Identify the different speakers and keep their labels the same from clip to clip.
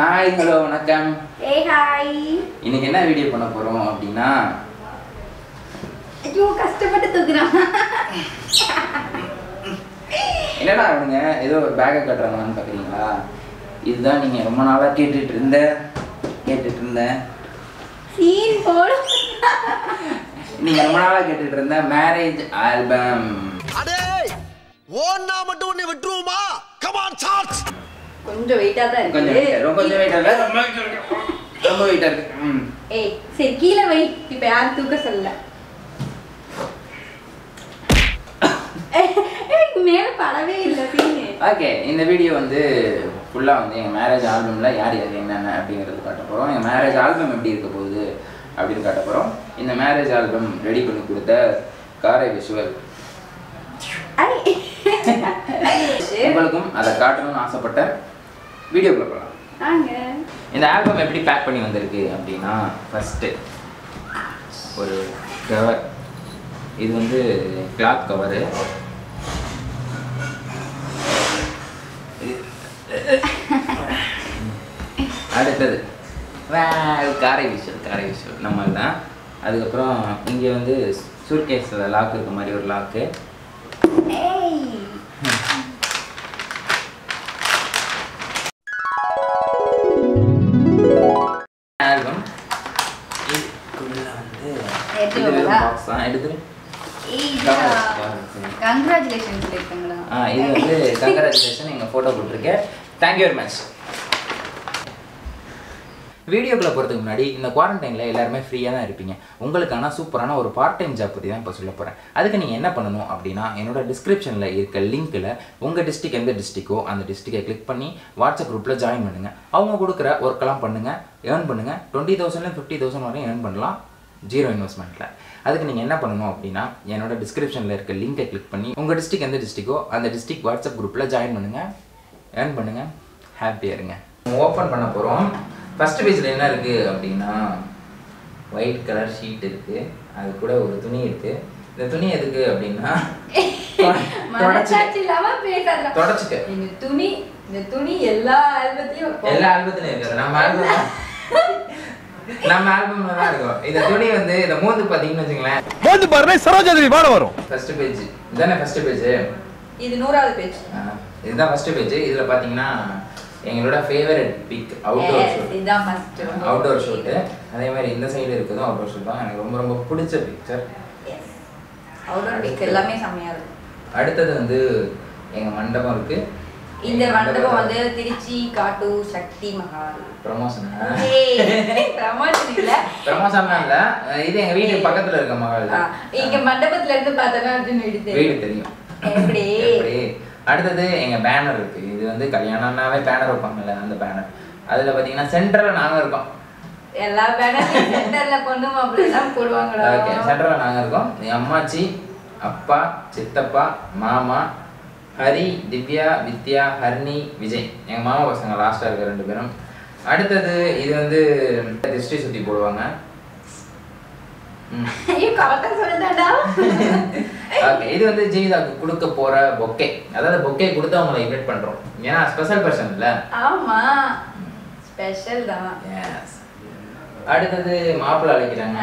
Speaker 1: Hi hello வணக்கம்.
Speaker 2: ஏய் hi
Speaker 1: இன்னைக்கு என்ன வீடியோ பண்ண போறோம் அப்படின்னா?
Speaker 2: ஐயோ கஷ்டப்பட்டு தூக்குறான்.
Speaker 1: என்னடா அவனுங்க ஏதோ ஒரு பேக்கை கட்டுறாங்கன்னு பார்க்குறீங்களா இதுதான் நீங்கள் ரொம்ப நாளாக கேட்டுட்டு இருந்த கேட்டுட்டு இருந்தேன்
Speaker 2: சீன் போடும்
Speaker 1: நீங்கள் ரொம்ப நாளாக கேட்டுட்டு இருந்த மேரேஜ் ஆல்பம்
Speaker 3: அடே ஓன்னா மட்டும் உன்னை விட்டுருவோமா? கமான் சார்ஜ்
Speaker 2: கொஞ்சம் வெயிட்டா தான்
Speaker 1: கொஞ்சம்
Speaker 2: இருக்கு
Speaker 1: ரொம்ப கொஞ்சம் வெயிட்டாக இல்லை ரொம்ப weight இருக்கு. ரொம்ப வெயிட்டாக இருக்கு. ம்.
Speaker 2: ஏய் சரி கீழே வை. இப்ப யாரும் தூக்க சொல்லல. ஏய், மேல படவே இல்லை சீனு.
Speaker 1: ஓகே இந்த வீடியோ வந்து ஃபுல்லாக வந்து எங்கள் மேரேஜ் ஆல்பமில் யார் யார் என்னென்ன அப்படிங்கிறது காட்ட போகிறோம் எங்கள் மேரேஜ் ஆல்பம் எப்படி இருக்க போகுது அப்படின்னு காட்ட போகிறோம் இந்த மேரேஜ் ஆல்பம் ரெடி பண்ணி கொடுத்த காரை விஷுவல் உங்களுக்கும் அதை காட்டணும்னு ஆசைப்பட்ட வீடியோக்குள்ள போகலாம்
Speaker 2: வாங்க.
Speaker 1: இந்த ஆல்பம் எப்படி பேக் பண்ணி வந்திருக்கு அப்படின்னா ஃபஸ்ட்டு ஒரு கவர் இது வந்து கிளாத் கவரு அடுத்தது. வேல் காரை விஷயம் காரை விஷயம் நம்ம தான் அதுக்கப்புறம் இங்கே வந்து சூட்கேஸில் லாக் இருக்க மாதிரி ஒரு லாக்கு தேங்க்யூ வெரி மச் வீடியோக்குள்ளே போகிறதுக்கு முன்னாடி இந்த குவாரண்டைனில் எல்லாருமே ஃப்ரீயாக தான் இருப்பீங்க. உங்களுக்கான சூப்பரான ஒரு பார்ட் டைம் ஜாப் பற்றி தான் இப்போ சொல்ல போகிறேன் அதுக்கு நீங்கள் என்ன பண்ணணும் அப்படின்னா என்னோட டிஸ்கிரிப்ஷனில் இருக்க லிங்க்கில் உங்கள் டிஸ்ட்ரிக் எந்த டிஸ்ட்ரிக்கோ அந்த டிஸ்ட்ரிக்டை கிளிக் பண்ணி வாட்ஸ்அப் குரூப்பில் ஜாயின் பண்ணுங்கள் அவங்க கொடுக்குற ஒர்க்கெல்லாம் பண்ணுங்கள் ஏர்ன் பண்ணுங்கள் டுவெண்ட்டி தௌசண்ட்லேயும் ஃபிஃப்டி தௌசண்ட் வரையும் ஏர்ன் பண்ணலாம் ஜீரோ இன்வெஸ்ட்மெண்ட்டில் அதுக்கு நீங்கள் என்ன பண்ணணும் அப்படின்னா என்னோட டிஸ்கிரிப்ஷனில் இருக்க லிங்கை கிளிக் பண்ணி உங்கள் டிஸ்ட்ரிக் எந்த டிஸ்ட்ரிக்கோ அந்த டிஸ்ட்ரிக் வாட்ஸ்அப் குரூப்பில் ஜாயின் பண்ணுங்கள் ஏர்ன் பண்ணுங்கள் ஹாப்பியாக இருங்க ஓப்பன் பண்ண போகிறோம் ஃபர்ஸ்ட் பேஜில் என்ன இருக்குது அப்படின்னா ஒயிட் கலர் ஷீட் இருக்குது அது கூட ஒரு துணி இருக்குது இந்த துணி எதுக்கு அப்படின்னா தொடச்சிக்க.
Speaker 2: துணி இந்த துணி எல்லா ஆல்பத்திலயும்.
Speaker 1: எல்லா ஆல்பத்துலையும் இருக்குது. நம்ம ஆல்பம் நம்ம ஆல்பம்ல தான் இருக்கும். இந்த துணி வந்து இந்த மூந்து பார்த்தீங்கன்னு வச்சுங்களேன்.
Speaker 3: வந்து பாருங்க சரோஜாதேவி பாட வரும்.
Speaker 1: ஃபர்ஸ்ட் பேஜ் இதுதானே ஃபர்ஸ்ட் பேஜ்
Speaker 2: இது நூறாவது பேஜ்
Speaker 1: இதுதான் ஃபர்ஸ்ட் பேஜ் இதுல பாத்தீங்கன்னா எங்களோட ஃபேவரட் பிக் அவுட்டோர் ஷூட்
Speaker 2: இதுதான் ஃபர்ஸ்ட்
Speaker 1: அவுட்டோர் ஷூட்டு அதே மாதிரி இந்த சைடு இருக்கிறதும் அவுட்டோர் ஷூட் தான். எனக்கு ரொம்ப ரொம்ப பிடிச்ச பிக்சர்
Speaker 2: அவுட்டோர் பிக் எல்லாமே செம்மையா இருக்கும்.
Speaker 1: அடுத்தது வந்து எங்க மண்டபம் இருக்கு.
Speaker 2: இந்த மண்டபம் வந்து திருச்சி காட்டூர் சக்தி மஹால்
Speaker 1: ப்ரமோஷன்.
Speaker 2: பிரமோஷன் இல்ல.
Speaker 1: ப்ரமோஷன் இல்ல. இது எங்க வீட்டுக்கு பக்கத்துல இருக்க மகள்
Speaker 2: ஆ, இங்க மண்டபத்துல இருந்து அர்ஜுன் வீடு தெரியும்.
Speaker 1: வீடு தெரியும்.
Speaker 2: எப்படி?
Speaker 1: எப்படி? அடுத்தது எங்க பேனர் இருக்கு. இது வந்து கல்யாணம்னாவே பேனர் வைப்பாங்கல்ல அந்த பேனர் அதுல பாத்தீங்கன்னா சென்டர்ல நாங்க இருக்கோம்.
Speaker 2: எல்லா பேனர்லயும் சென்டர்ல பொண்ணு தான் போடுவாங்களா?
Speaker 1: ஓகே சென்டரில் நாங்கள் இருக்கோம். என் அம்மாச்சி அப்பா சித்தப்பா மாமா ஹரி திவ்யா வித்யா ஹர்னி விஜய். எங்கள் மாமா பசங்க லாஸ்ட்டாக இருக்க ரெண்டு பேரும். அடுத்தது இது வந்து திருஷ்டி சுற்றி போடுவாங்க.
Speaker 2: ஐயோ கரெக்டா சொல்லுதாடா
Speaker 1: ஓகே இது வந்து ஜீவிதாக்கு கொடுக்க போகிற பொக்கே அதாவது பொக்கே கொடுத்து அவங்கள இன்வைட் பண்ணுறோம் ஏன்னா ஸ்பெஷல் பர்சன் இல்லை
Speaker 2: ஆமா ஸ்பெஷல் தான்
Speaker 1: எஸ் அடுத்தது மாப்பிள்ளை அழைக்கிறாங்க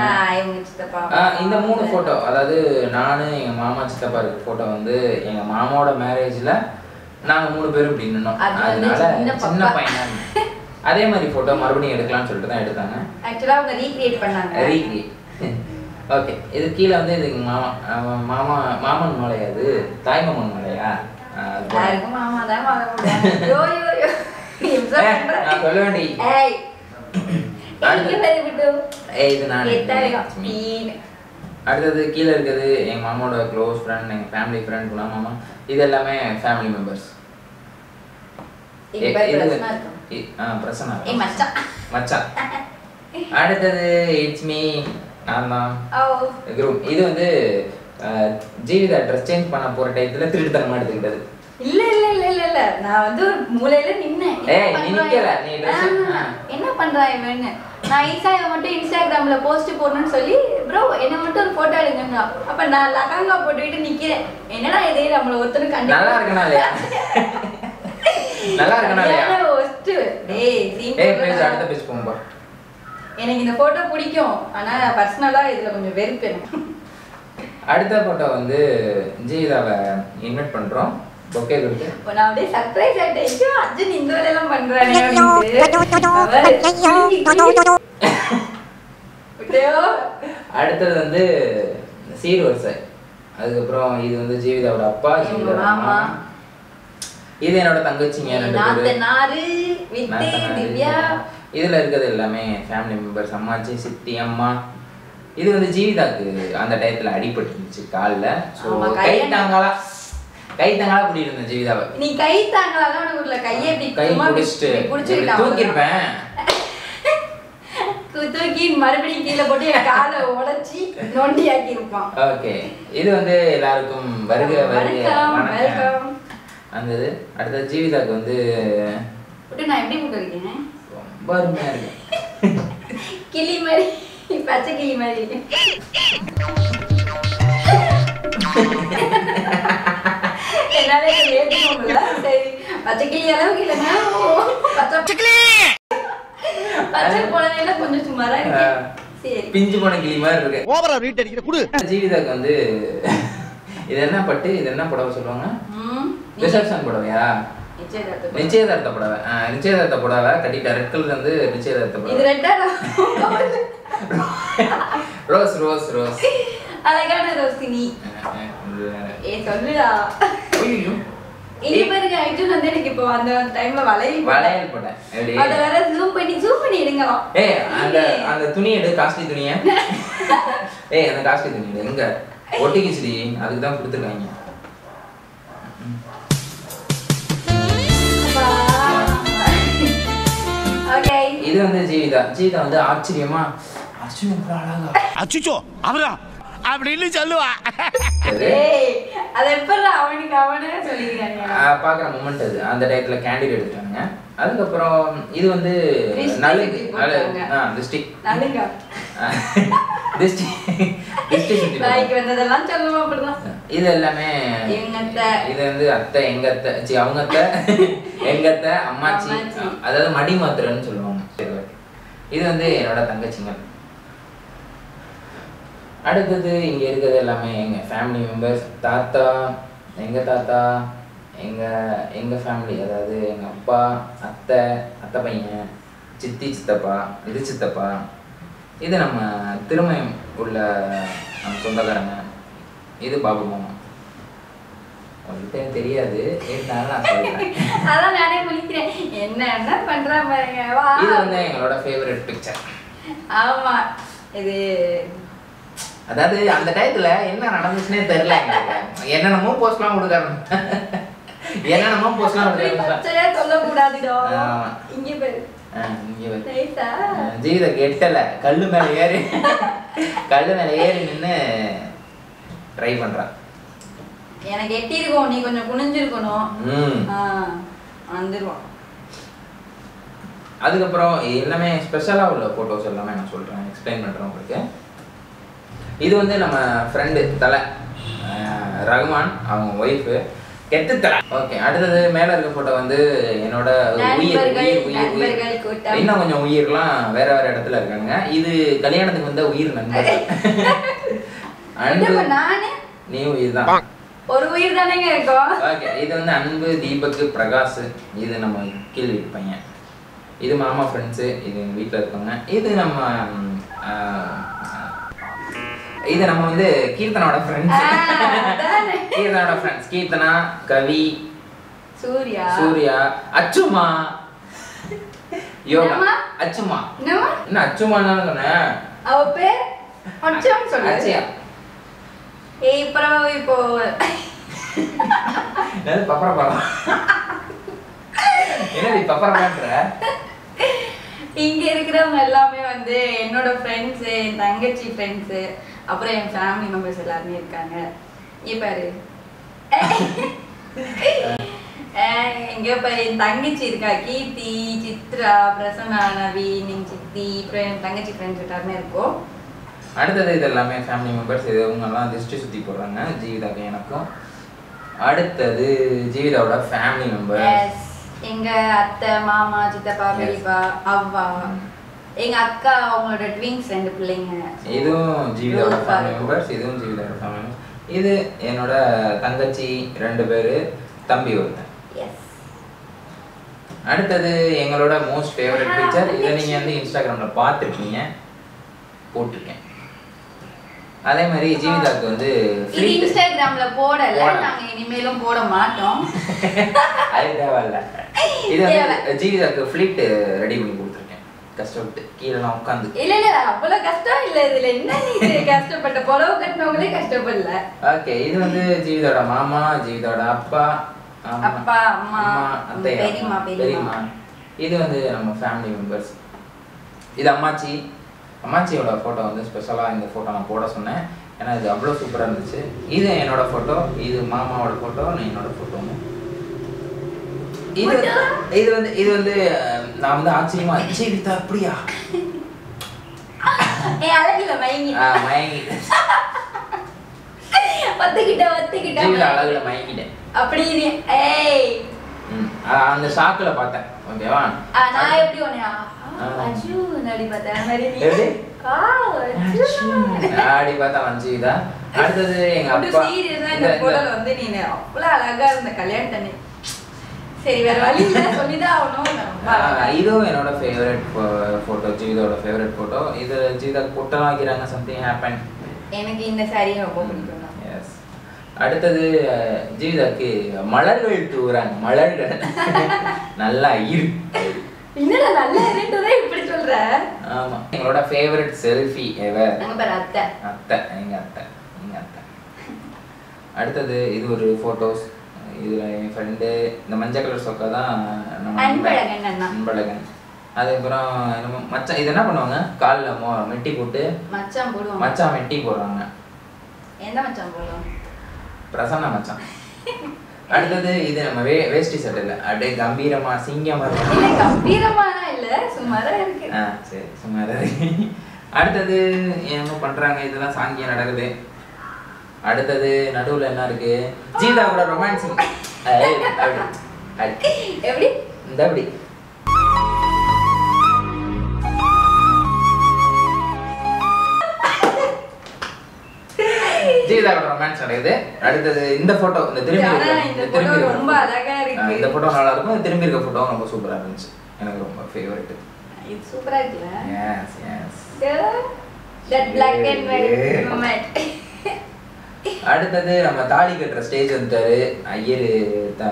Speaker 1: இந்த மூணு ஃபோட்டோ அதாவது நான் எங்கள் மாமா சித்தப்பா இருக்க ஃபோட்டோ வந்து எங்கள் மாமாவோட மேரேஜில் நாங்கள் மூணு பேரும் இப்படி நின்னோம் அதனால
Speaker 2: சின்ன.
Speaker 1: பையனா. அதே மாதிரி ஃபோட்டோ மறுபடியும் எடுக்கலாம்னு சொல்லிட்டு தான் எடுத்தாங்க
Speaker 2: ஆக்சுவலா அவங்க ரீக்ரியேட் பண்ணாங்க
Speaker 1: ரீக்ரி ஓகே இது கீழே வந்து இது எங்க மாமா மாமா மாமன் மலையா அது. தாய்மாமன் மலையா? ஆ, அது போல.
Speaker 2: யாருக்கும் மாமா தான் வாங்க முடியாது யோ யோ யோ இம்சா
Speaker 1: ஏய்,
Speaker 2: பண்ற.
Speaker 1: நான் சொல்ல வேண்டி.
Speaker 2: ஏய்.
Speaker 1: அடுத்து-
Speaker 2: எங்க பேரு விட்டு?
Speaker 1: ஏய் இது நான்.
Speaker 2: எத்தாரியா
Speaker 1: It's me. அடுத்தது கீழே இருக்கிறது எங்கள் மாமாவோட க்ளோஸ் ஃப்ரெண்ட் எங்கள் ஃபேமிலி ஃப்ரெண்ட் குணா மாமா. இது எல்லாமே ஃபேமிலி மெம்பர்ஸ்
Speaker 2: பிரச்சனை மச்சான்.
Speaker 1: அடுத்தது இட்ஸ் மீ குரூப் இது வந்து ஜீவிதா ட்ரெஸ் சேஞ்ச் பண்ண போகிற டயத்தில் திருட்டுத்தனமாக எடுத்துக்கிட்டது.
Speaker 2: இல்ல இல்ல இல்ல இல்ல இல்ல. நான் வந்து ஒரு மூலையில நின்னேன். என்ன
Speaker 1: ஏய், நீ நிக்கல? நீ
Speaker 2: பண்றான் இவன்னு? நான் இவன் மட்டும் இன்ஸ்டாகிராம்ல போஸ்ட் போடணும்னு சொல்லி ப்ரோ என்ன மட்டும் ஒரு போட்டோ எடுங்க அப்ப நான் லகாங்கா போட்டுக்கிட்டு நிக்கிறேன். என்னடா இது நம்மள ஒருத்தனுக்கு
Speaker 1: நல்லா இருக்கனா இல்லையா? நல்லா இருக்கனா இல்லையா?
Speaker 2: ஏய் சீன்
Speaker 1: ஏய் பேஜ் அடுத்த பேஜ் போகும்பா
Speaker 2: எனக்கு இந்த போட்டோ பிடிக்கும் ஆனா பர்சனலா இதுல கொஞ்சம் வெறுப்பு எனக்கு
Speaker 1: அடுத்த போட்டோ வந்து ஜீவிதாவை இன்வைட் பண்றோம் பொக்கே கொடுத்து
Speaker 2: இப்போ நான் அப்படியே சர்ப்ரைஸ் ஆயிட்டேன் ஐயோ, அர்ஜுன் இந்த வேலையெல்லாம் விட்டோ.
Speaker 1: அடுத்தது வந்து சீர்வரிசை அதுக்கப்புறம் இது வந்து ஜீவிதாவோட அப்பா
Speaker 2: மாமா.
Speaker 1: அம்மா இது என்னோட தங்கச்சிங்க ரெண்டு பேரு
Speaker 2: நாத்தனாரு, வித்து. திவ்யா.
Speaker 1: இதுல இருக்கிறது எல்லாமே ஃபேமிலி மெம்பர்ஸ் அம்மாச்சி சித்தி அம்மா. இது வந்து ஜீவிதாக்கு அந்த டயத்துல அடிபட்டு இருந்துச்சு கால்ல ஸோ கை தாங்காலா கை தாங்காலா இப்படி இருந்தேன் ஜீவிதாவை.
Speaker 2: நீ கை உனக்கு உள்ள கையை இப்படி
Speaker 1: கை பிடிச்சிட்டு
Speaker 2: கு- தூக்கி மறுபடியும் கீழே போட்டு என் காலை உடைச்சி நொண்டியாக்கி இருப்பான்
Speaker 1: ஓகே. இது வந்து எல்லாருக்கும் வருக வருக
Speaker 2: வணக்கம்,
Speaker 1: இது அடுத்தது ஜீவிதாக்கு வந்து
Speaker 2: நான் எப்படி இருக்கேன்
Speaker 1: இருக்கு
Speaker 2: கிளி மாதிரி பச்சை கிளி மாதிரி என்னால முடியல. சரி பச்சை கிளி அளவுக்கு இல்லைன்னா பச்சை பச்சை குழந்தைல கொஞ்சம் சுமாரா இருக்கு.
Speaker 1: பிஞ்சு போன கிளி மாதிரி இருக்கு.
Speaker 3: ஓவரா ரீட் அடிக்கிற குடு.
Speaker 1: ஜீவிதாக்கு வந்து இது என்ன பட்டு இது என்ன புடவை சொல்லுவாங்க? ரிசப்ஷன் புடவையா. நிச்சயதார்த்த புடவை. நிச்சயதார்த்த புடவை. கட்டிட்ட ரெட் கலர் வந்து நிச்சயதார்த்த
Speaker 2: இது
Speaker 1: புடவை
Speaker 2: ரெட்டா
Speaker 1: ரோஸ் ரோஸ் ரோஸ்.
Speaker 2: அழகான ரோசினி?
Speaker 1: இது.
Speaker 2: ஏ சொல்லுடா.
Speaker 1: ஐயோ.
Speaker 2: இங்க பாருங்க அர்ஜுன் வந்து எனக்கு இப்போ அந்த டைம்ல வளையல்
Speaker 1: வளையல் போட்டேன்.
Speaker 2: அத வேற ஜூம் பண்ணி ஜூம் பண்ணி எடுங்கலாம்.
Speaker 1: ஏய் அந்த அந்த துணி எடு காஸ்ட்லி துணிய. ஏய் அந்த காஸ்ட்லி துணி எடு எங்க? ஒட்டிக்கிச்சுடி அதுக்கு தான் கொடுத்துருக்காங்க. இது வந்து ஜீவிதா. ஜீவிதா வந்து ஆச்சரியமா அர்ஜுன் அழகா
Speaker 3: அச்சுச்சோ அவரா? அப்படின்னு சொல்லுவா.
Speaker 2: அது எப்படி அவனுக்கு அவனே சொல்லிக்கிறாங்க?
Speaker 1: ஆஹ் பாக்குற மூமெண்ட் அது. அந்த டயத்துல கேண்டில் எடுத்துட்டாங்க அதுக்கப்புறம் இது வந்து
Speaker 2: District
Speaker 1: நலு
Speaker 2: சுத்தி போட்டாங்க.
Speaker 1: டிஸ்ட்ரிக்
Speaker 2: நடுங்க
Speaker 1: டிஸ்ட்ரிக் டிஸ்ட்ரிக் சுத்தி போட்டாங்க.
Speaker 2: நாய்க்கு வந்ததெல்லாம் சொல்லுவோம் அப்படிதான்.
Speaker 1: இது எல்லாமே. இது வந்து அத்தை எங்க அத்தை சி அவங்க அத்தை எங்க அத்தை அம்மாச்சி. அதாவது மடி மாத்திரன்னு சொல்லுவாங்க. இது வந்து என்னோட தங்கச்சிங்க அடுத்தது இங்க இருக்கிறது எல்லாமே எங்க ஃபேமிலி மெம்பர்ஸ் தாத்தா எங்க தாத்தா எங்க எங்க ஃபேமிலி அதாவது எங்க அப்பா அத்தை அத்தை பையன் சித்தி சித்தப்பா இது சித்தப்பா. இது நம்ம திருமயம் உள்ள நம்ம சொந்தக்காரங்க. இது பாபு மாமா. தெரியாது. இருந்தாலும் நான் சொல்றேன்.
Speaker 2: அதான் நானே முழிக்கிறேன் என்ன என்ன பண்றா பாருங்க. வா.
Speaker 1: இது வந்து எங்களோட ஃபேவரட் பிக்சர்
Speaker 2: ஆமா. இது
Speaker 1: அதாவது அந்த டயத்துல என்ன நடந்துச்சுன்னே தெரியல எங்களுக்கு. என்னென்னமோ போஸ்ட்லாம் கொடுக்க என்னென்னமோ போஸ்ட்லாம்
Speaker 2: சொல்லக்கூடாதுடா.
Speaker 1: ஆமா.
Speaker 2: இங்க பாரு.
Speaker 1: இங்க வரு.
Speaker 2: நைஸா
Speaker 1: ஆஹ் ஜீவித கெட்டல. கல்லு மேல ஏறி கல்லு மேல ஏறி நின்னு ட்ரை பண்றான்
Speaker 2: எனக்கு எட்டி இருக்கும் நீ கொஞ்சம் குனிஞ்சிருக்கணும். வந்துருவான்
Speaker 1: அதுக்கப்புறம் எல்லாமே ஸ்பெஷலாக உள்ள ஃபோட்டோஸ் எல்லாமே நான் சொல்கிறேன் எக்ஸ்பிளைன் பண்ணுறேன் உங்களுக்கு. இது வந்து நம்ம ஃப்ரெண்டு தலை. ரகுமான் அவங்க ஒய்ஃபு கெத்து தலை. ஓகே அடுத்தது மேலே இருக்க ஃபோட்டோ வந்து என்னோட உயிர் உயிர் உயிர் உயிர். இன்னும் கொஞ்சம் உயிர்லாம் வேற வேற இடத்துல இருக்காங்க இது கல்யாணத்துக்கு வந்த உயிர் நண்பர்கள். அன்பு
Speaker 2: என்னப்பா நானு?
Speaker 1: நீ உயிர் தான்
Speaker 2: ஒரு உயிர் தானேங்க இருக்கும்
Speaker 1: ஓகே இது வந்து அன்பு தீபக் பிரகாஷ் இது நம்ம கீழ் வீட்டு பையன். இது மாமா ஃப்ரெண்ட்ஸு இது எங்கள் வீட்டில் இருக்கவங்க. இது நம்ம இது நம்ம வந்து கீர்த்தனோட ஃப்ரெண்ட்ஸ். கீர்த்தனோட ஃப்ரெண்ட்ஸ் கீர்த்தனா கவி
Speaker 2: சூர்யா.
Speaker 1: சூர்யா அச்சுமா. யோகா? அச்சுமா. என்ன அச்சுமான்னு சொன்னேன்.
Speaker 2: அவ பேர் அச்சம் சொல்லு ஏய் இப்போ இப்போ
Speaker 1: என்னது பப்பர பழம் என்னது பப்பர பழம்ன்ற
Speaker 2: இங்க இருக்கிறவங்க எல்லாமே வந்து என்னோட ஃப்ரெண்ட்ஸ் என் தங்கச்சி ஃப்ரெண்ட்ஸ் அப்புறம் என் ஃபேமிலி மெம்பர்ஸ் எல்லாருமே இருக்காங்க. இங்க பாரு. அஹ் இங்க பாரு என் தங்கச்சி இருக்கா? கீர்த்தி சித்ரா பிரசன்னா நவீன் சித்தி அப்புறம் என் தங்கச்சி ஃப்ரெண்ட்ஸ் எல்லாருமே இருக்கோம்.
Speaker 1: அடுத்தது இது எல்லாமே ஃபேமிலி மெம்பர்ஸ் இது இவங்கெல்லாம் திருஷ்டி சுற்றி போடுறாங்க. ஜீவிதாக்கு எனக்கும். அடுத்தது ஜீவிதாவோட ஃபேமிலி மெம்பர்
Speaker 2: Yes. எங்க அத்தை மாமா சித்தப்பா. பெரியப்பா அவ்வா. எங்க அக்கா அவங்களோட ட்வின்ஸ் ரெண்டு பிள்ளைங்க.
Speaker 1: இதுவும் ஜீவிதாவோட. ஃபேமிலி மெம்பர்ஸ் இதுவும் ஜீவிதாவோட ஃபேமிலி மெம்பர்ஸ் இது என்னோட தங்கச்சி ரெண்டு பேரு தம்பி ஒருத்தன். அடுத்தது எங்களோட மோஸ்ட் ஃபேவரட் பிக்சர் இதை நீங்க வந்து இன்ஸ்டாகிராம்ல பார்த்துருக்கீங்க போட்டிருக்கேன். அதே மாதிரி ஜீவிதாக்கு வந்து
Speaker 2: இது. இன்ஸ்டாகிராம்ல போடல. நாங்க இனிமேலும் போட மாட்டோம்.
Speaker 1: அது தேவையில்ல. இது. வந்து ஜீவிதாக்கு ஃபிளீட் ரெடி பண்ணி கொடுத்துருக்கேன். கஷ்டப்பட்டு கீழே நான் உட்காந்து.
Speaker 2: இல்ல இல்ல அவ்வளவு கஷ்டம் இல்ல இதுல. என்ன நீ கஷ்டப்பட்ட? புடவை கட்டினவங்களே கஷ்டப்படல.
Speaker 1: ஓகே இது வந்து ஜீவிதோட மாமா ஜீவிதோட அப்பா.
Speaker 2: அப்பா, அம்மா,
Speaker 1: அத்தை
Speaker 2: பெரியம்மா, பெரியம்மா.
Speaker 1: இது வந்து நம்ம ஃபேமிலி மெம்பர்ஸ் இது அம்மாச்சி. அம்மாச்சியோட ஃபோட்டோ வந்து ஸ்பெஷலாக இந்த ஃபோட்டோ நான் போட சொன்னேன். ஏன்னா இது அவ்வளோ சூப்பராக இருந்துச்சு. இது என்னோட ஃபோட்டோ இது மாமாவோட ஃபோட்டோ என்னோட ஃபோட்டோ இது இது வந்து இது வந்து நான் வந்து ஆச்சரியமா ஜீவிதா அப்படியா?
Speaker 2: அழகில
Speaker 1: மயங்கிட்டேன்.
Speaker 2: அப்படி ஏய்.
Speaker 1: அந்த ஷாக்குல பார்த்தேன். ஓகேவா?
Speaker 2: நான் எப்படி உன்னை
Speaker 1: ஆ.
Speaker 2: அஜு நடி
Speaker 1: பார்த்தா வஞ்சிதா அடுத்தது எங்க அப்பா.
Speaker 2: ஆ இந்த photoல வந்து நீ அவ்வளவு அழகா இருந்த கல்யாணம் சரி வேற வழி இல்ல. சொல்லிதான் ஆகணும்.
Speaker 1: இதுவும் என்னோட ஃபேவரட் ஃபோட்டோ ஜீவிதாவோட ஃபேவரட் ஃபோட்டோ இது ஜீவிதா குட்டலாம் வைக்கிறாங்க சம்திங் ஹேப்பன்
Speaker 2: எனக்கு இந்த சாரியும் ரொம்ப பிடிக்கும். தான்.
Speaker 1: எஸ் அடுத்தது ஜீவிதாக்கு மலர்கள் தூவுறாங்க. மலர்கள். நல்லா இரு
Speaker 2: என்னடா நல்லா இருந்ததே இப்படி சொல்ற?
Speaker 1: ஆமா. எங்களோட ஃபேவரட் செல்ஃபி எவர்
Speaker 2: அங்க பாரு அத்தை.
Speaker 1: அத்தை. எங்க அத்தை? எங்க அத்தை? அடுத்தது இது ஒரு ஃபோட்டோஸ் இதுல என் ஃப்ரெண்டு இந்த மஞ்சள் கலர் சொக்கா தான் நம்ம
Speaker 2: அன்பழகன்
Speaker 1: அதுக்கப்புறம் என்னமோ மச்சான் இது என்ன பண்ணுவாங்க? காலில் மொ மெட்டி போட்டு
Speaker 2: மச்சான் போடுவோம்
Speaker 1: மச்சான் மெட்டி போடுறாங்க.
Speaker 2: எந்த மச்சான் போடுவோம்
Speaker 1: பிரசன்ன மச்சான். அடுத்தது இது நம்ம வே வேஷ்டி சட்டை இல்லை. அப்படியே கம்பீரமா சிங்கமா
Speaker 2: இல்ல கம்பீரமானா இல்ல சும்மாதான் இருக்கு.
Speaker 1: ஆ சரி சும்மா இரு. அடுத்தது என்னமோ பண்றாங்க இதெல்லாம் சாங்கியம் நடக்குது. அடுத்தது நடுவுல என்ன இருக்கு? ஜீதா கூட ரொமான்சிங்
Speaker 2: எப்படி?
Speaker 1: இந்த அப்படி. ஜீதா கூட ரொமான்ஸ் நடக்குது. அடுத்தது இந்த போட்டோ இந்த திரும்பி திரும்பி
Speaker 2: ரொம்ப. அழகா இருக்கு.
Speaker 1: இந்த போட்டோ நல்லா இருக்கும். இந்த திரும்பி இருக்க போட்டோ ரொம்ப சூப்பரா இருந்துச்சு. எனக்கு ரொம்ப ஃபேவரட்
Speaker 2: இது சூப்பரா இருக்குல்ல?
Speaker 1: Yes yes
Speaker 2: that and white
Speaker 1: Yeah.
Speaker 2: Moment
Speaker 1: அடுத்தது நம்ம தாலி கட்டுற ஸ்டேஜ் வந்துட்டாரு. ஐயர்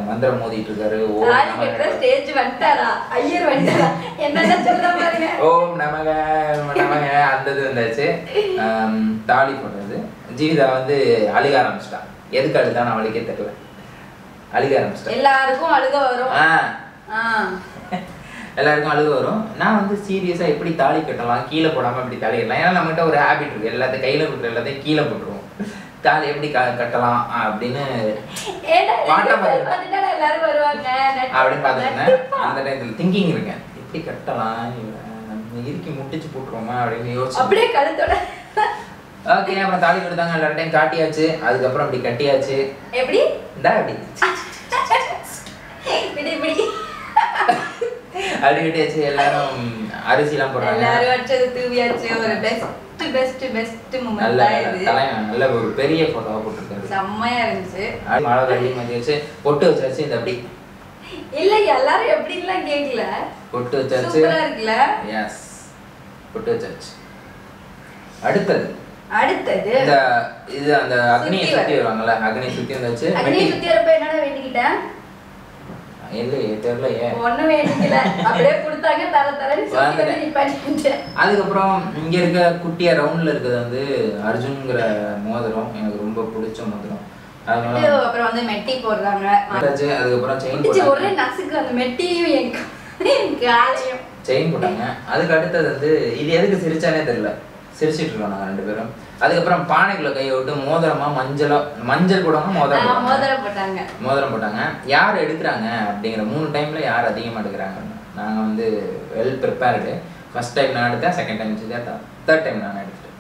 Speaker 1: மந்திரம் மோதிட்டு இருக்காரு.
Speaker 2: தாலி கட்டுற ஸ்டேஜ் வந்துட்டாரா? ஐயர் வந்துட்டாரா? என்னென்ன சொல்ற பாருங்க.
Speaker 1: ஓம் நமக நமக. அந்த இது வந்தாச்சு. தாலி போடுறது ஜீவிதா வந்து அழுக ஆரம்பிச்சிட்டா. எதுக்கு அழுதான் அவளுக்கே தெரியல அழுக ஆரம்பிச்சிட்டா.
Speaker 2: எல்லாருக்கும் அழுக வரும்.
Speaker 1: எல்லாருக்கும் அழுக வரும். நான் வந்து சீரியஸா எப்படி தாலி கட்டலாம்? கீழே போடாம எப்படி தாலி கட்டலாம்? ஏன்னா நம்மகிட்ட ஒரு ஹேபிட் இருக்கு. எல்லாத்தையும் கையில கொடுக்குற எல்லாத்தையும் கீழே போட்டுருவோம். தாலி எப்படி கட்டலாம்? அப்படின்னு அப்படின்னு பார்த்துருந்தேன். அந்த டைத்துல திங்கிங் இருக்கேன். எப்படி கட்டலாம்? இறுக்கி முட்டிச்சு போட்டுருவோமா அப்படின்னு யோசிச்சு.
Speaker 2: அப்படியே கழுத்தோட
Speaker 1: ஓகே அப்புறம் தாலி கொடுத்தாங்க எல்லா டைம் காட்டியாச்சு. அதுக்கப்புறம் அப்படி கட்டியாச்சு.
Speaker 2: எப்படி?
Speaker 1: இந்தா அப்படி
Speaker 2: இப்படி
Speaker 1: அப்படி கட்டியாச்சு எல்லாரும் அரிசிலாம் போடுறாங்க.
Speaker 2: எல்லாரும் வச்சது தூவியாச்சு. ஒரு பெஸ்ட் பெஸ்ட் பெஸ்ட் மூமெண்ட்
Speaker 1: நல்ல நல்ல ஒரு பெரிய போட்டோவா போட்டிருக்காரு.
Speaker 2: செம்மையா இருந்துச்சு.
Speaker 1: மழை தள்ளி மாத்தி வச்சு பொட்டு வச்சாச்சு இந்த அப்படி
Speaker 2: இல்ல எல்லாரும் எப்படிலாம் கேக்கல
Speaker 1: பொட்டு வச்சாச்சு.
Speaker 2: சூப்பரா இருக்குல்ல.
Speaker 1: எஸ் பொட்டு வச்சாச்சு. அடுத்தது.
Speaker 2: அடுத்தது
Speaker 1: இந்த இது அந்த அக்னியை
Speaker 2: சுத்தி
Speaker 1: சுத்தி
Speaker 2: வர-
Speaker 1: வருவாங்கல்ல அக்னி சுத்தி வந்தாச்சு.
Speaker 2: அக்னி சுத்தி வரப்ப என்னடா வேண்டிக்கிட்டேன்
Speaker 1: இல்லையே தெரியலையே.
Speaker 2: ஒண்ணும் வேண்டிக்கல. அப்படியே கொடுத்தாங்க தர தரன்னு. நிப்பாட்டிட்டேன்
Speaker 1: அதுக்கப்புறம் இங்க இருக்க குட்டியா ரவுண்ட்ல இருக்கிறது வந்து அர்ஜுன்ங்கிற மோதிரம். எனக்கு ரொம்ப பிடிச்ச மோதிரம்.
Speaker 2: அப்புறம் வந்து மெட்டி போடுறாங்க.
Speaker 1: அதுக்கப்புறம் செயின்
Speaker 2: ஒரே நசுக்கு அந்த மெட்டியும் என் கா- என் காலையும்.
Speaker 1: செயின் போட்டாங்க. அதுக்கு அடுத்தது வந்து இது எதுக்கு சிரிச்சானே தெரியல. சிரிச்சிட்டு இருக்கோம் நாங்க ரெண்டு பேரும். அதுக்கப்புறம் பானைக்குள்ள கையை விட்டு மோதிரமா மஞ்சளா மஞ்சள் போடாம மோதிரம்.
Speaker 2: மோதிரம் போட்டாங்க.
Speaker 1: மோதிரம் போட்டாங்க. யார் எடுக்கிறாங்க அப்படிங்கிற மூணு டைம்ல யார் அதிகமாக எடுக்கிறாங்க? நாங்கள் வந்து வெல் ப்ரிப்பேர்டு ஃபர்ஸ்ட் டைம் நான் எடுத்தேன் second time Sujatha third time நான் எடுத்தேன்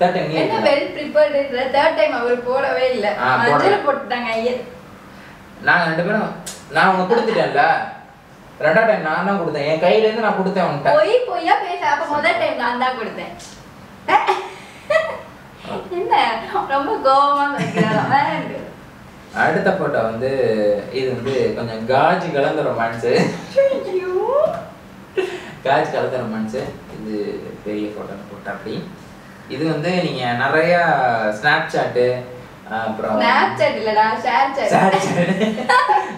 Speaker 1: தேர்ட் டைம் நீ.
Speaker 2: வெல் ப்ரிப்பேர்டு தேர்ட் டைம் அவர் போடவே இல்ல. மஞ்சள் போட்டுட்டாங்க ஐயர்
Speaker 1: நாங்க ரெண்டு பேரும் நான் உனக்கு கொடுத்துட்டேன்ல. ரெண்டாவது டைம் நான் தான் கொடுத்தேன். என் கையில இருந்து நான் கொடுத்தேன் உன்கிட்ட.
Speaker 2: பொய் பொய்யா பேச. அப்ப முதல் டைம் நான் தான் கொடுத்தேன். என்ன? ரொம்ப வேண்டாம்.
Speaker 1: அடுத்த போட்டோ வந்து இது வந்து கொஞ்சம் காஜி கலந்த ரொமான்ஸு. காஜ் கலந்த ரொமான்ஸு இது பெரிய போட்டோ போட்டோ அப்படி இது வந்து நீங்க நிறைய ஸ்னாப் சாட்டு அப்புறம்
Speaker 2: Snapchat இல்லடா share
Speaker 1: share
Speaker 2: chat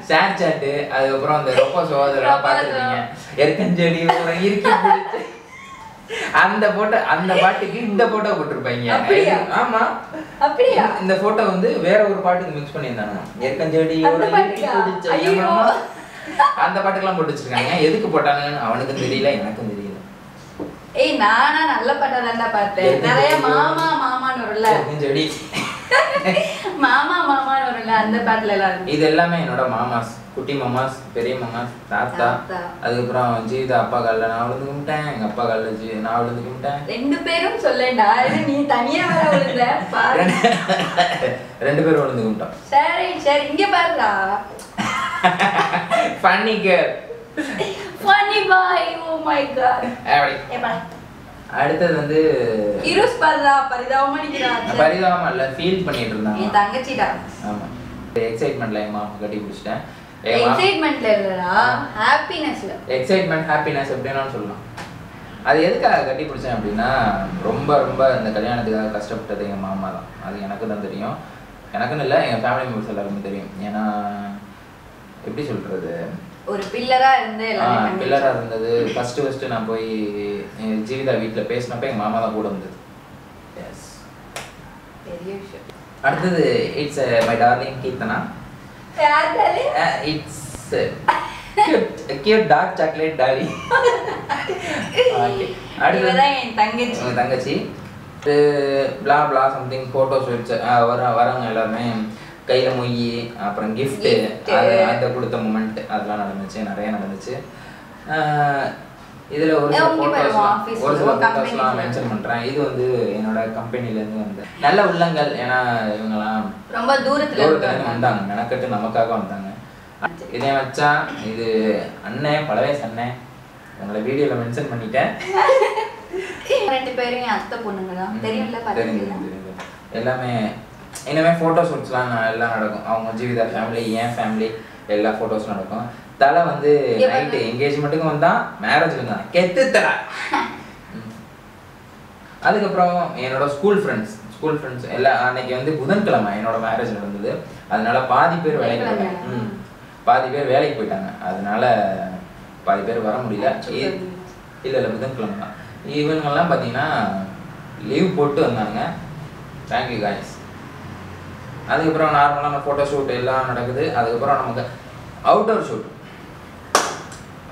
Speaker 1: share chat அதுக்கப்புறம் அந்த ரொப்ப சோதரெல்லாம்
Speaker 2: ரொப்ப
Speaker 1: பார்த்துருப்பீங்க. எருக்கஞ்செடி ஒரு பிடிச்சு. அந்த போட்டோ அந்த பாட்டுக்கு இந்த போட்டோ போட்டிருப்பாங்க? ஆமா.
Speaker 2: அப்படியா?
Speaker 1: இந்த போட்டோ வந்து வேற ஒரு பாட்டுக்கு மிக்ஸ் பண்ணியிருந்தாங்க. எருக்கஞ்செடி
Speaker 2: அந்த
Speaker 1: பாட்டுக்கெல்லாம் போட்டு வச்சிருக்காங்க. எதுக்கு போட்டாங்கன்னு அவனுக்கும் தெரியல எனக்கும் தெரியல.
Speaker 2: ஏய் நானா நல்ல படம் தான்டா பார்த்தேன். நிறைய மாமா மாமான்னு வரும்ல.
Speaker 1: எருக்கஞ்செடி
Speaker 2: மாமா மாமான்னு வரும்ல அந்த பாட்டுல எல்லாம்
Speaker 1: இது எல்லாமே என்னோட மாமாஸ் குட்டி மாமாஸ் பெரிய மாமாஸ் தாத்தா. அதுக்கப்புறம் ஜீவிதா அப்பா காலில் நான் விழுந்து கும்பிட்டேன் எங்க அப்பா காலில் ஜீ நான் விழுந்து கும்பிட்டேன்.
Speaker 2: ரெண்டு பேரும் சொல்லேன்டா இது நீ தனியா வர விழுந்த? பாரு.
Speaker 1: ரெண்டு பேரும் விழுந்து கும்பிட்டோம்.
Speaker 2: சரி சரி இங்க பாருடா.
Speaker 1: Funny care
Speaker 2: funny boy oh my god
Speaker 1: அப்படி. அடுத்தது வந்து
Speaker 2: இருஸ் பாருடா பரிதாபமா நிக்கிறான்
Speaker 1: பரிதாபம் இல்ல ஃபீல் பண்ணிட்டு இருந்தாங்க.
Speaker 2: என் தங்கச்சிடா.
Speaker 1: ஆமா. எக்ஸைட்மெண்ட்ல எங்க மாமா கட்டி பிடிச்சிட்டேன்.
Speaker 2: எக்ஸைட்மெண்ட்ல இல்லடா ஹாப்பினஸ்ல
Speaker 1: எக்ஸைட்மெண்ட் ஹாப்பினஸ் எப்படினாலும் சொல்லலாம். அது எதுக்காக கட்டி பிடிச்சேன் அப்படின்னா ரொம்ப ரொம்ப இந்த கல்யாணத்துக்காக கஷ்டப்பட்டது எங்கள் மாமா தான். அது எனக்கு தான் தெரியும். எனக்குன்னு இல்லை எங்கள் ஃபேமிலி மெம்பர்ஸ் எல்லாருமே தெரியும். ஏன்னா எப்படி சொல்கிறது
Speaker 2: ஒரு பில்லரா இருந்து
Speaker 1: பில்லராக இருந்தது. ஃபஸ்ட்டு ஃபஸ்ட்டு நான் போய் ஜீவிதா வீட்டில் பேசினப்ப எங்கள் மாமா தான் கூட வந்தது. எஸ்
Speaker 2: பெரிய விஷயம்.
Speaker 1: அடுத்தது it's my darling Keerthana? It's cute dark chocolate dolly அடுத்தது
Speaker 2: இவதான் என் தங்கச்சி.
Speaker 1: உங்க தங்கச்சி. பிளா பிளா சம்திங் ஃபோட்டோஸ் வச்சு வர வரவங்க எல்லாருமே கையில் மொய் அப்புறம் Gift. அது அந்த கொடுத்த மூமெண்ட் அதெல்லாம் நடந்துச்சு நிறைய நடந்துச்சு. இதுல ஒரு சில ஒரு சில ஃபோட்டோஸ்லாம்? மென்ஷன் பண்றேன். இது வந்து என்னோட கம்பெனில இருந்து வந்த நல்ல உள்ளங்கள் ஏன்னா இவங்கெல்லாம்
Speaker 2: ரொம்ப தூரத்துல
Speaker 1: தூரத்துல இருந்து
Speaker 2: இருக்காங்க
Speaker 1: வந்தாங்க. மெனக்கட்டு நமக்காக வந்தாங்க. இதே வச்சா இது அண்ணன் வயசு அண்ணன் உங்களை வீடியோல மென்ஷன் பண்ணிட்டேன்.
Speaker 2: ரெண்டு பேரும் என் அத்தை பொண்ணுங்க தான். தெரியும்ல
Speaker 1: தெரியும். எல்லாமே இனிமே ஃபோட்டோ ஷூட்ஸ்லாம் எல்லாம் நடக்கும். அவங்க ஜீவிதா ஃபேமிலி என் ஃபேமிலி எல்லா ஃபோட்டோஸ் நடக்கும். தலை வந்து. நைட்டு என்கேஜ்மெண்ட்டுக்கும் வந்தான் மேரேஜுக்கு வந்தான் கெத்து தலை. அதுக்கப்புறம் என்னோட ஸ்கூல் ஃப்ரெண்ட்ஸ் ஸ்கூல் ஃப்ரெண்ட்ஸ் எல்லாம் அன்னைக்கு வந்து புதன்கிழமை என்னோட மேரேஜ் நடந்தது. அதனால பாதி பேர் வேலைக்கு போயிட்டாங்க? ம். பாதி பேர் வேலைக்கு போயிட்டாங்க. அதனால பாதி பேர் வர முடியல. இல்ல இல்ல புதன்கிழமை தான். இவங்கெல்லாம் பார்த்தீங்கன்னா லீவ் போட்டு வந்தாங்க. தேங்க்யூ காய்ஸ் அதுக்கப்புறம் நார்மலான ஃபோட்டோ ஷூட் எல்லாம் நடக்குது. அதுக்கப்புறம் நமக்கு அவுட்டோர் ஷூட்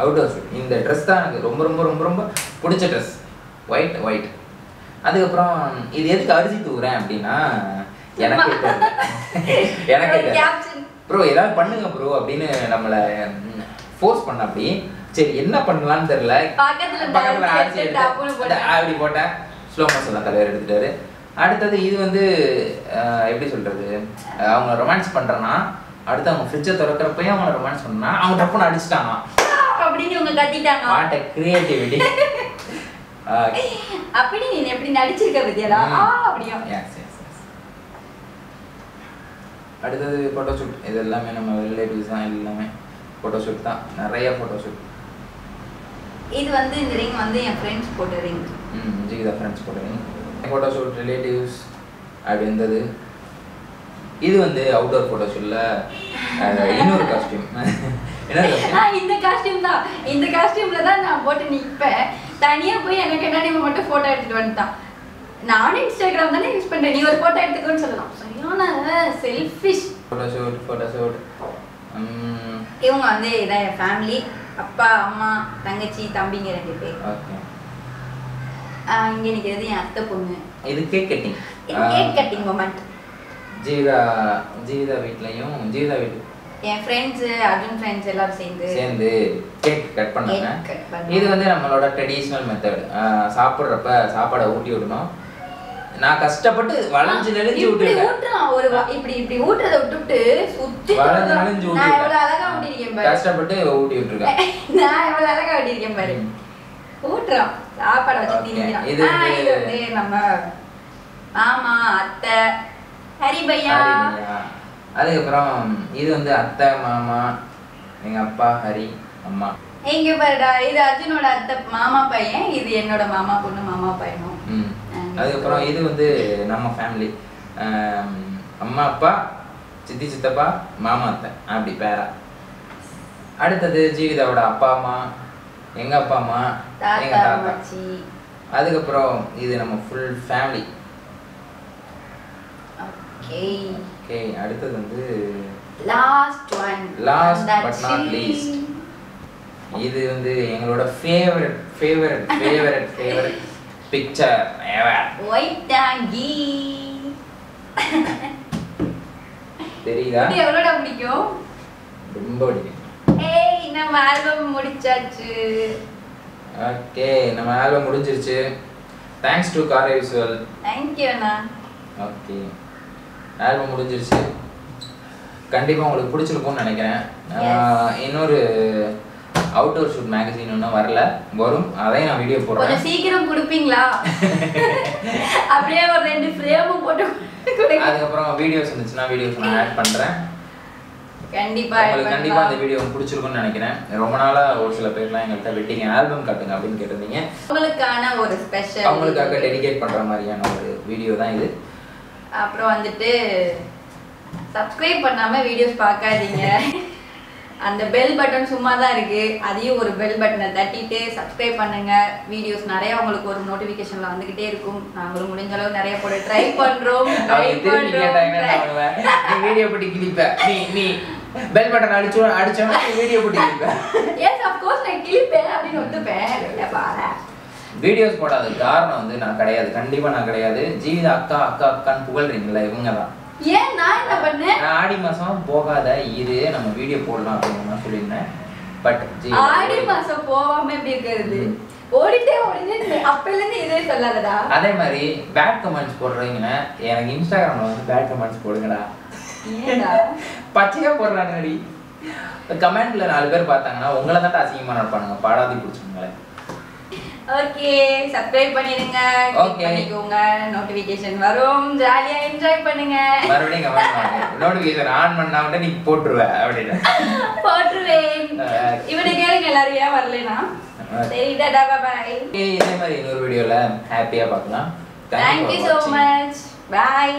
Speaker 1: அவுட்டோர் ஷூட் இந்த ட்ரெஸ் தான் எனக்கு ரொம்ப ரொம்ப ரொம்ப ரொம்ப பிடிச்ச ட்ரெஸ் ஒயிட் ஒயிட் அதுக்கப்புறம் இது எதுக்கு அரிசி தூக்குறேன் அப்படின்னா எனக்கே எனக்கே. ப்ரோ ஏதாவது பண்ணுங்க ப்ரோ அப்படின்னு நம்மளை ஃபோர்ஸ் பண்ண அப்படி. சரி என்ன பண்ணலாம்னு தெரியல.
Speaker 2: பக்கத்துல அரிசி
Speaker 1: அப்படி போட்டேன். ஸ்லோ மோஷன்ல தலைவர் எடுத்துட்டாரு. அடுத்தது இது வந்து எப்படி சொல்றது? அஹ், அவங்க ரொமான்ஸ் பண்றேன்னா அடுத்து அவங்க ஃப்ரிட்ஜை திறக்கிறப்பயும் அவங்க ரொமான்ஸ் பண்ணா அவங்க டப்புன்னு அடிச்சிட்டாங்க.
Speaker 2: அப்படின்னு இவங்க கத்திட்டாங்க.
Speaker 1: வாட் அ கிரியேட்டிவிட்டி
Speaker 2: அப்படி நீ எப்படி நடிச்சிருக்க பத்தியாடா ஆ அப்படியும்
Speaker 1: அடுத்தது ஃபோட்டோ ஷூட் இது எல்லாமே நம்ம ரிலேட்டிவ்ஸ் தான் எல்லாமே. ஃபோட்டோ ஷூட் தான். நிறைய ஃபோட்டோ ஷூட்
Speaker 2: இது வந்து இந்த ரிங் வந்து என் ஃப்ரெண்ட்ஸ் போட்ட ரிங்
Speaker 1: ம் ஜிகிதா ஃப்ரெண்ட்ஸ் போட்டேன் ஃபோட்டோ ஷூட் ரிலேட்டிவ்ஸ் அப்படி இருந்தது. இது வந்து அவுட்டோர் ஃபோட்டோ ஷூட்டில் இன்னொரு காஸ்டியூம்.
Speaker 2: இந்த காஸ்டியூம் தான். இந்த காஸ்டியூம்ல தான் நான் போட்டு நிப்பேன். தனியா போய் எனக்கு இவன் மட்டும் போட்டோ எடுத்துட்டு வந்துட்டான். நானும் இன்ஸ்டாகிராம் தானே யூஸ் பண்றேன். நீ ஒரு போட்டோ எடுத்துக்கோன்னு சொல்லலாம். சரியான செல்ஃபிஷ்
Speaker 1: ஃபோட்டோ ஷூட்
Speaker 2: இவங்க வந்து இதான் என் ஃபேமிலி அப்பா அம்மா தங்கச்சி தம்பிங்க ரெண்டு பேர். இங்க நிக்கிறது என் அத்தை பொண்ணு.
Speaker 1: இது cake cutting
Speaker 2: cake cutting moment
Speaker 1: Jeevitha Jeevitha வீட்லையும் ஜீவிதா வீட்டு
Speaker 2: என் ஃப்ரெண்ட்ஸ் அர்ஜுன் ஃப்ரெண்ட்ஸ் எல்லாரும் சேர்ந்து
Speaker 1: சேர்ந்து கேக் கட் பண்ணாங்க. இது வந்து நம்மளோட ட்ரெடிஷ்னல் மெத்தட் சாப்பிட்றப்ப சாப்பாடை ஊட்டி விடணும். நான் கஷ்டப்பட்டு வளைஞ்சு நெளிஞ்சு
Speaker 2: ஊட்டுறான். ஒரு இப்படி இப்படி ஊட்டுறத விட்டுட்டு சுத்தி
Speaker 1: வளைஞ்சு. நெளிஞ்சு
Speaker 2: நான் எவ்வளவு அழகா ஊட்டிருக்கேன் பாரு.
Speaker 1: கஷ்டப்பட்டு ஊட்டி விட்டுருக்கேன்.
Speaker 2: நான் எவ்வளவு அழகா ஊட்டிருக்கேன் பாரு. ஊட்டுறான். சாப்பாடு வச்சு
Speaker 1: வந்து-
Speaker 2: இது வந்து நம்ம மாமா அத்தை ஹரி பையா.
Speaker 1: ஹரியா. அதுக்கப்புறம் இது வந்து அத்தை மாமா எங்க அப்பா ஹரி அம்மா.
Speaker 2: இங்க பாருடா இது அர்ஜுனோட அத்தை மாமா பையன் இது என்னோட மாமா பொண்ணு மாமா பையனும்.
Speaker 1: அதுக்கப்புறம் இது வந்து நம்ம ஃபேமிலி அம்மா அப்பா சித்தி சித்தப்பா மாமா அத்தை. அப்படி பேரா. அடுத்தது ஜீவிதாவோட அப்பா அம்மா எங்க அப்பா அம்மா எங்க
Speaker 2: தாத்தா
Speaker 1: அதுக்கப்புறம் இது நம்ம ஃபுல் ஃபேமிலி
Speaker 2: ஓகே
Speaker 1: ஓகே அடுத்தது வந்து
Speaker 2: last one
Speaker 1: Last but not least. இது வந்து எங்களோட favourite favourite favourite favourite picture ever
Speaker 2: white donkey
Speaker 1: தெரியுதா?
Speaker 2: இது எவ்வளோடா பிடிக்கும்
Speaker 1: ரொம்ப பிடிக்கும்.
Speaker 2: ஏய் நம்ம ஆல்பம் முடிச்சாச்சு.
Speaker 1: ஓகே நம்ம ஆல்பம் முடிஞ்சிருச்சு. Thanks to car visual
Speaker 2: thank you Anna.
Speaker 1: Okay album முடிஞ்சிருச்சு. கண்டிப்பாக உங்களுக்கு பிடிச்சிருக்கும்னு நினைக்கிறேன். இன்னொரு அவுட்டோர் ஷூட் மேகசின் இன்னும் வரல. வரும். அதையும் நான் வீடியோ போடுறேன்.
Speaker 2: கொஞ்சம் சீக்கிரம் கொடுப்பீங்களா? அப்படியே ஒரு ரெண்டு ஃப்ரேமும் போட்டு
Speaker 1: அதுக்கப்புறம் வீடியோஸ் இருந்துச்சுன்னா வீடியோஸ் நான் ஆட் பண்ணுறேன்
Speaker 2: கண்டிப்பா
Speaker 1: உங்களுக்கு கண்டிப்பா இந்த வீடியோ பிடிச்சிருக்கும்னு நினைக்கிறேன். ரொம்ப நாளா ஒரு சில பேர்லாம் எங்கள்கிட்ட வெட்டிங் ஆல்பம் காட்டுங்க அப்படின்னு கேட்டிருந்தீங்க.
Speaker 2: உங்களுக்கான ஒரு ஸ்பெஷல்
Speaker 1: அவங்களுக்காக டெடிகேட் பண்ற மாதிரியான ஒரு வீடியோ தான் இது.
Speaker 2: அப்புறம் வந்துட்டு சப்ஸ்கிரைப் பண்ணாம வீடியோஸ் பார்க்காதீங்க. அந்த பெல் பட்டன் சும்மா தான் இருக்கு. அதையும் ஒரு பெல் பட்டனை தட்டிட்டு சப்ஸ்கிரைப் பண்ணுங்க. வீடியோஸ் நிறைய உங்களுக்கு ஒரு நோட்டிபிகேஷன்ல வந்துகிட்டே இருக்கும். நாங்களும் முடிஞ்ச அளவு நிறைய போட ட்ரை?
Speaker 1: நீ வீடியோ போட்டு நீ நீ பெல் பட்டன் அடிச்சு அடிச்சோன்னா நீ வீடியோ போட்டு கிளிப்ப
Speaker 2: எஸ் ஆஃப் கோர்ஸ் நான் கிளிப்பேன் அப்படின்னு ஒத்துப்பேன். பாரு
Speaker 1: வீடியோஸ் போடாத காரணம் வந்து நான் கிடையாது. கண்டிப்பா நான் கிடையாது. ஜீவிதா அக்கா அக்கா அக்கான்னு புகழ்றீங்களா இவங்க தான்
Speaker 2: ஏன்? நான் என்ன பண்ணேன்?
Speaker 1: நான் ஆடி மாசம் போகாத இது நம்ம வீடியோ போடலாம் அப்படின்னு நான் சொல்லியிருந்தேன். பட்
Speaker 2: ஆடி மாசம் போகாம எப்படி இருக்கிறது? ஓடிட்டே ஓடிட்டே அப்பல இருந்து இதே சொல்லாதடா.
Speaker 1: அதே மாதிரி பேட் கமெண்ட்ஸ் போடுறீங்கன்னா எனக்கு இன்ஸ்டாகிராம்ல வந்து பேட் கமெண்ட்ஸ் போடுங்கடா.
Speaker 2: ஏன்டா?
Speaker 1: பச்சையா போடுறாங்கடி கமெண்ட்ல நாலு பேர் பார்த்தாங்கன்னா உங்களை தான் அசிங்கமா நடப்பானுங்க பாடாதி பிடிச்சவங்களே
Speaker 2: ஓகே சப்ஸ்கிரைப்
Speaker 1: பண்ணிடுங்க.
Speaker 2: ஓகே பண்ணிக்கோங்க. நோட்டிஃபிகேஷன் வரும். ஜாலியா என்ஜாய் பண்ணுங்க.
Speaker 1: மறுபடியும் கமெண்ட் ஆன் பண்ணா விட நீ போட்டுருவேன் அப்படின்னு.
Speaker 2: போட்டுருவேன். இவனை கேளுங்க எல்லாரும் ஏன் வரலனா சரி டாடா பை பை
Speaker 1: இதே மாதிரி இன்னொரு வீடியோல ஹாப்பியா பார்க்கலாம்.
Speaker 2: Thank you so much. Bye.